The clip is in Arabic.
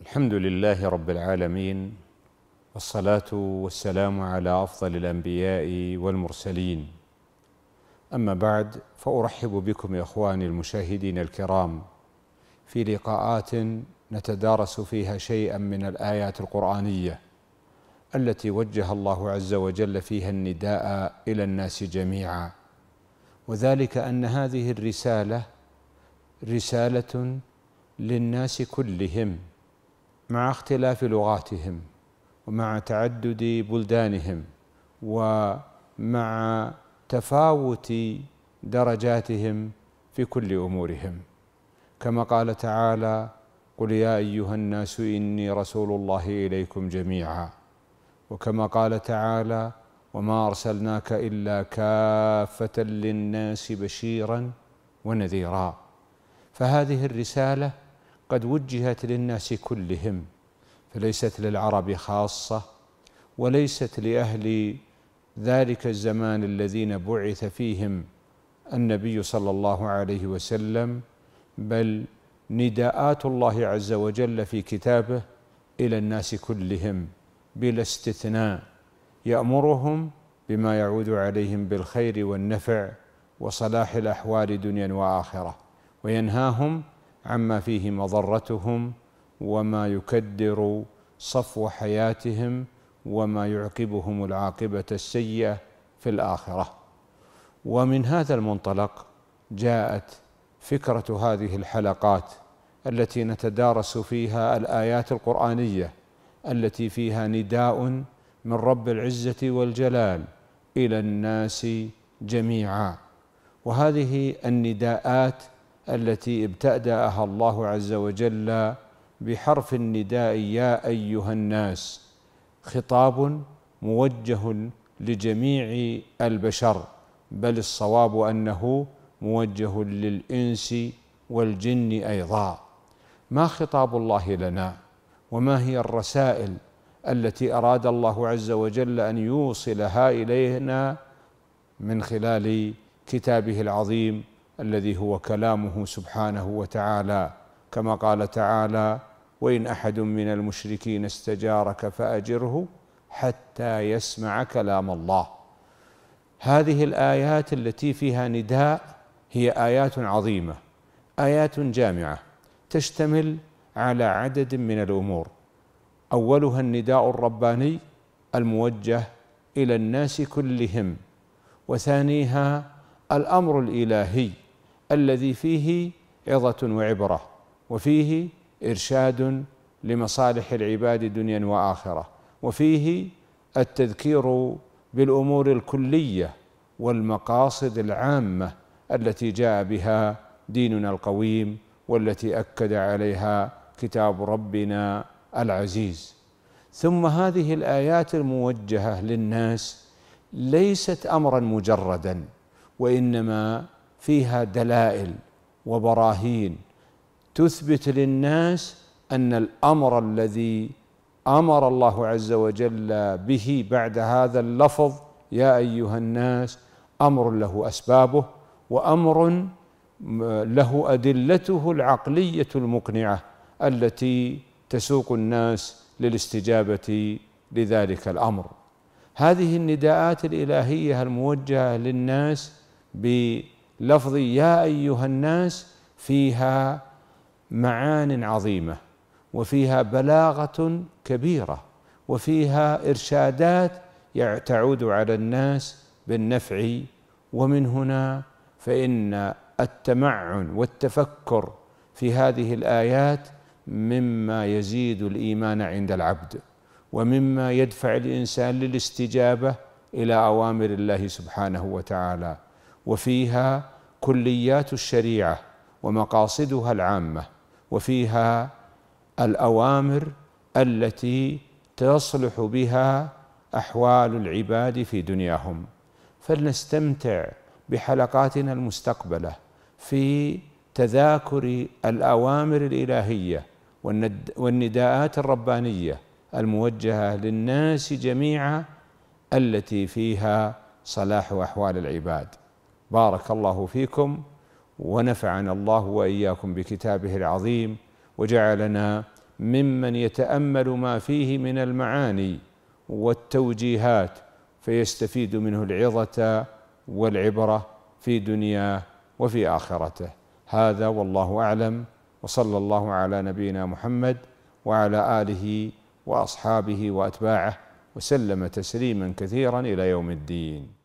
الحمد لله رب العالمين والصلاة والسلام على أفضل الأنبياء والمرسلين. أما بعد فأرحب بكم يا إخواني المشاهدين الكرام في لقاءات نتدارس فيها شيئا من الآيات القرآنية التي وجه الله عز وجل فيها النداء إلى الناس جميعا. وذلك أن هذه الرسالة رسالة للناس كلهم. مع اختلاف لغاتهم ومع تعدد بلدانهم ومع تفاوت درجاتهم في كل أمورهم. كما قال تعالى قل يا أيها الناس إني رسول الله إليكم جميعا. وكما قال تعالى وما أرسلناك إلا كافة للناس بشيرا ونذيرا. فهذه الرسالة قد وجهت للناس كلهم فليست للعرب خاصة وليست لأهل ذلك الزمان الذين بعث فيهم النبي صلى الله عليه وسلم بل نداءات الله عز وجل في كتابه إلى الناس كلهم بلا استثناء يأمرهم بما يعود عليهم بالخير والنفع وصلاح الأحوال دنيا وآخرة وينهاهم عما فيه مضرتهم وما يكدر صفو حياتهم وما يعقبهم العاقبة السيئة في الآخرة. ومن هذا المنطلق جاءت فكرة هذه الحلقات التي نتدارس فيها الآيات القرآنية التي فيها نداء من رب العزة والجلال إلى الناس جميعا. وهذه النداءات التي ابتدأها الله عز وجل بحرف النداء يا أيها الناس. خطاب موجه لجميع البشر بل الصواب أنه موجه للإنس والجن أيضا. ما خطاب الله لنا؟ وما هي الرسائل التي أراد الله عز وجل أن يوصلها إلينا من خلال كتابه العظيم الذي هو كلامه سبحانه وتعالى. كما قال تعالى وإن أحد من المشركين استجارك فأجره حتى يسمع كلام الله. هذه الآيات التي فيها نداء هي آيات عظيمة آيات جامعة تشتمل على عدد من الأمور. أولها النداء الرباني الموجه إلى الناس كلهم وثانيها الأمر الإلهي الذي فيه عظة وعبرة وفيه إرشاد لمصالح العباد دنيا وآخرة وفيه التذكير بالأمور الكلية والمقاصد العامة التي جاء بها ديننا القويم والتي أكد عليها كتاب ربنا العزيز. ثم هذه الآيات الموجهة للناس ليست امرا مجردا وإنما فيها دلائل وبراهين. تثبت للناس أن الأمر الذي أمر الله عز وجل به بعد هذا اللفظ يا أيها الناس أمر له أسبابه وأمر له أدلته العقلية المقنعة التي تسوق الناس للاستجابة لذلك الأمر. هذه النداءات الإلهية الموجهة للناس بلفظ يا أيها الناس فيها معان عظيمة وفيها بلاغة كبيرة وفيها إرشادات تعود على الناس بالنفع ومن هنا فإن التمعن والتفكر في هذه الآيات مما يزيد الإيمان عند العبد ومما يدفع الإنسان للاستجابة إلى أوامر الله سبحانه وتعالى وفيها كليات الشريعة ومقاصدها العامة وفيها الأوامر التي تصلح بها أحوال العباد في دنياهم. فلنستمتع بحلقاتنا المستقبلة في تذاكر الأوامر الإلهية والنداءات الربانية الموجهة للناس جميعا التي فيها صلاح احوال العباد. بارك الله فيكم ونفعنا الله وإياكم بكتابه العظيم وجعلنا ممن يتأمل ما فيه من المعاني والتوجيهات فيستفيد منه العظة والعبرة في دنياه وفي آخرته. هذا والله أعلم. وصلى الله على نبينا محمد وعلى آله وأصحابه وأتباعه وسلم تسليما كثيرا إلى يوم الدين.